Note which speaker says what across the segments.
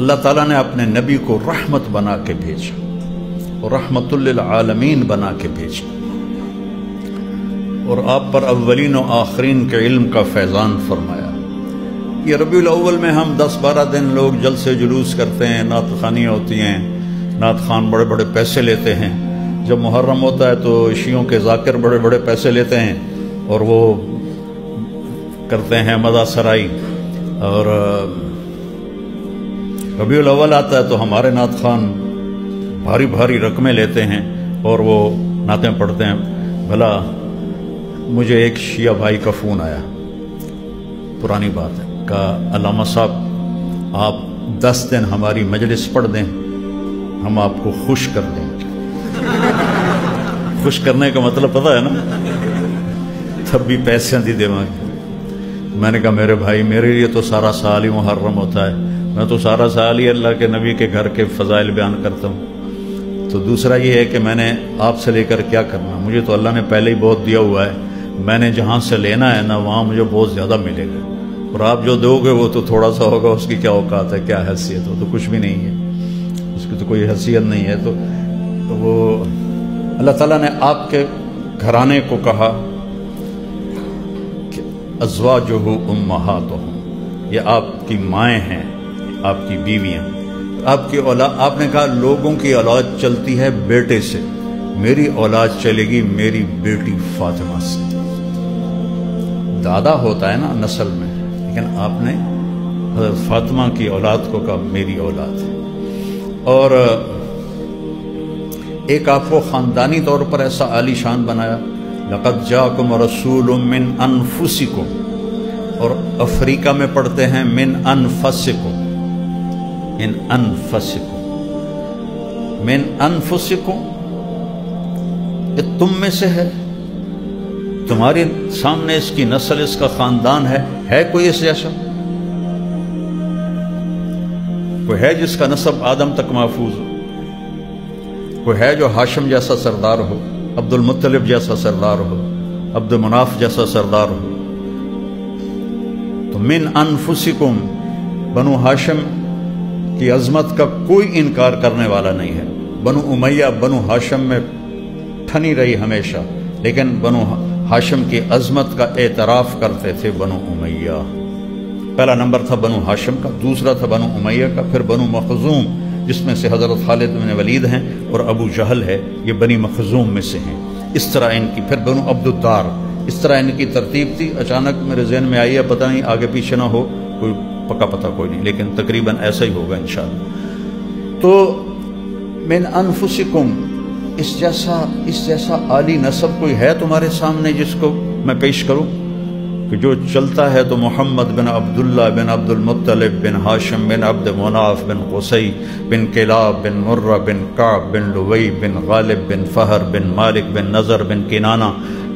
Speaker 1: اللہ تعالیٰ نے اپنے نبی کو رحمت بنا کے بھیجا اور رحمت للعالمین بنا کے بھیجا اور آپ پر اولین و آخرین کے علم کا فیضان فرمایا۔ یہ ربیع الاول میں ہم دس بارہ دن لوگ جل سے جلوس کرتے ہیں، نعت خانیاں ہوتی ہیں، نعت خان بڑے بڑے پیسے لیتے ہیں۔ جب محرم ہوتا ہے تو شیعوں کے ذاکر بڑے بڑے پیسے لیتے ہیں اور وہ کرتے ہیں مزہ سرائی اور ربیع الاول آتا ہے تو ہمارے نعت خان بھاری بھاری رقمیں لیتے ہیں اور وہ نعتیں پڑھتے ہیں۔ بھلا، مجھے ایک شیعہ بھائی کا فون آیا۔ پرانی بات ہے۔ کہا علامہ صاحب، آپ دس دن ہماری مجلس پڑھ دیں، ہم آپ کو خوش کر دیں۔ خوش کرنے کا مطلب پتہ ہے نا؟ تب بھی پیسے دی دے میں نے کہا، میرے بھائی، میرے لیے تو سارا سال ہی محرم ہوتا ہے۔ میں تو سارا سال ہی اللہ کے نبی کے گھر کے فضائل بیان کرتا ہوں۔ تو دوسرا یہ ہے کہ میں نے آپ سے لے کر کیا کرنا؟ مجھے تو اللہ نے پہلے ہی بہت دیا ہوا ہے۔ میں نے جہاں سے لینا ہے نا، وہاں مجھے بہت زیادہ ملے گا۔ اور آپ جو دو گے، وہ تو تھوڑا سا ہوگا۔ اس کی کیا اوقات ہے؟ کیا حیثیت ہو تو کچھ بھی نہیں ہے۔ اس کی تو کوئی حیثیت نہیں ہے۔ تو وہ اللہ تعالیٰ نے آپ کے گھرانے کو کہا کہ ازوا جو ہو امہات ہوں یہ آپ کی مائیں ہیں۔ آپ کی بیویاں۔ آپ کی اولاد، آپ نے کہا لوگوں کی اولاد چلتی ہے بیٹے سے۔ میری اولاد چلے گی میری بیٹی فاطمہ سے۔ دادا ہوتا ہے نا نسل میں، لیکن آپ نے حضرت فاطمہ کی اولاد کو کہا میری اولاد۔ ہے اور ایک آپ کو خاندانی طور پر ایسا عالی شان بنایا، لقد جاکم رسول من انفسکم۔ اور افریقہ میں پڑھتے ہیں من انفسکم۔ من انفسکم من انفسکم یہ تم میں سے ہے. تمہارے سامنے اس کی نسل، اس کا خاندان ہے. ہے کوئی اس جیسا؟ کوئی ہے جس کا نصب آدم تک محفوظ ہو؟ کوئی ہے جو ہاشم جیسا سردار ہو عبد المطلب جیسا سردار ہو عبد المناف جیسا سردار ہو؟ تو من انفسکم، بنو ہاشم کی عظمت کا کوئی انکار کرنے والا نہیں ہے۔ بنو امیہ، بنو ہاشم میں ٹھنی رہی ہمیشہ، لیکن بنو ہاشم کی عظمت کا اعتراف کرتے تھے بنو امیہ۔ پہلا نمبر تھا بنو ہاشم کا، دوسرا تھا بنو امیہ کا، پھر بنو مخزوم، جس میں سے حضرت خالد بن ولید ہیں اور ابو جہل ہے، یہ بنی مخزوم میں سے ہیں۔ اس طرح ان کی، پھر بنو عبد الدار اس طرح ان کی ترتیب تھی۔ اچانک میرے ذہن میں آئی ہے، پتہ نہیں آگے پیچھے نہ ہو، کوئی پکا پتہ کوئی نہیں، لیکن تقریباً ایسا ہی ہوگا انشاءاللہ۔ تو من انفسکم، اس جیسا اس جیسا عالی نصب کوئی ہے تمہارے سامنے جس کو میں پیش کروں؟ کہ جو چلتا ہے تو محمد بن عبداللہ بن عبد المطلب بن ہاشم بن عبد مناف بن قسی بن کلاب بن مرہ بن کعب بن لوئی بن غالب بن فہر بن مالک بن نظر بن کنانہ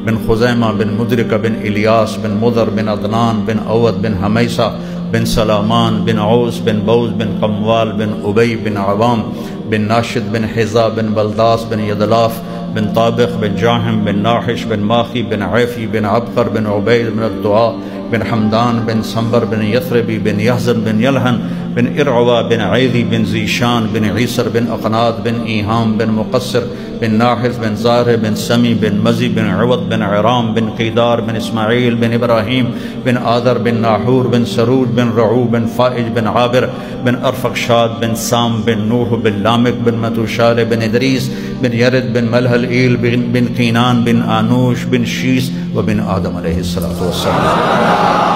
Speaker 1: بن خزیمہ بن مدرکہ بن الیاس بن مدر بن عدنان بن اود بن حمیسہ بن سلامان بن عوس بن بوز بن قموال بن عبی بن عوام بن ناشد بن حضا بن بلداس بن یدلاف بن طابق بن جاہم بن ناحش بن ماخی بن عیفی بن عبقر بن عبید بن الدعا بن حمدان بن سمبر بن یثربی بن یحزن بن یلہن بن ارعوا بن عیدی بن زیشان بن عیسر بن اقناد بن ایہام بن مقصر بن ناحز بن زار بن سمی بن مزی بن عوض بن عرام بن قیدار بن اسماعیل بن ابراہیم بن آدر بن ناحور بن سرود بن رعو بن فائج بن عابر بن ارفقشاد بن سام بن نوح بن لامک بن متوشال بن ادریس بن یرد بن ملحل ایل بن, بن قینان بن آنوش بن شیس و بن آدم علیہ السلام